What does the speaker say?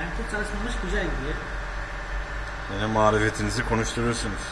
Yani çok çalışmamış güzel gidiyor. Yine marifetinizi konuşturuyorsunuz.